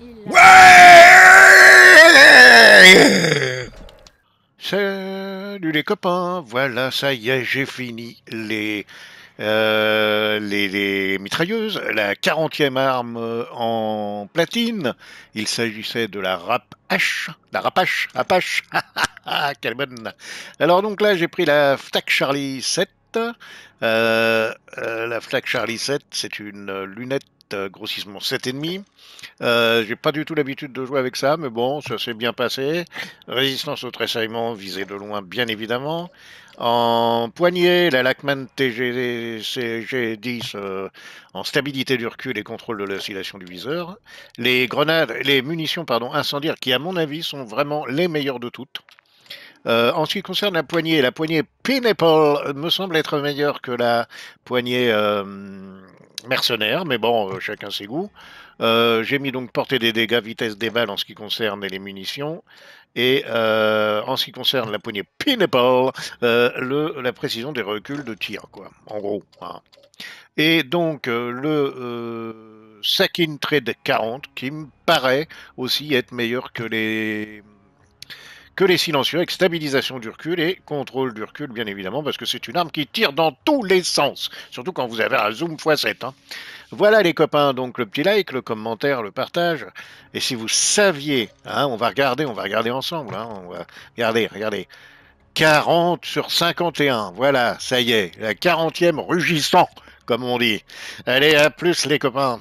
Ouais Salut les copains, voilà, ça y est, j'ai fini les, euh, les, mitrailleuses, la 40e arme en platine. Il s'agissait de la rap H, la rapache, Apache. Quelle bonne. Alors donc là, j'ai pris la FTAC Charlie 7. Euh, euh, la FLAC Charlie 7, c'est une lunette euh, grossissement 7,5. Euh, j'ai pas du tout l'habitude de jouer avec ça, mais bon, ça s'est bien passé. Résistance au tressaillement, visée de loin, bien évidemment. En poignée, la Lachman TGCG10 euh, en stabilité du recul et contrôle de l'oscillation du viseur. Les grenades, les munitions pardon, incendiaires qui, à mon avis, sont vraiment les meilleures de toutes. Euh, en ce qui concerne la poignée, la poignée Pineapple me semble être meilleure que la poignée euh, mercenaire, mais bon, euh, chacun ses goûts. J'ai mis donc portée des dégâts, vitesse des balles en ce qui concerne les munitions. Et en ce qui concerne la poignée Pineapple, le, la précision des reculs de tir, quoi, en gros. hein. Et donc, le Sakin Trade 40, qui me paraît aussi être meilleur que les que les silencieux avec stabilisation du recul et contrôle du recul, bien évidemment, parce que c'est une arme qui tire dans tous les sens, surtout quand vous avez un zoom x7. hein. Voilà les copains, donc le petit like, le commentaire, le partage. Et si vous saviez, hein, on va regarder, on va regarder ensemble. Hein, on va regarder, regardez. 40 sur 51, voilà, ça y est, la 40e rugissant, comme on dit. Allez, à plus les copains.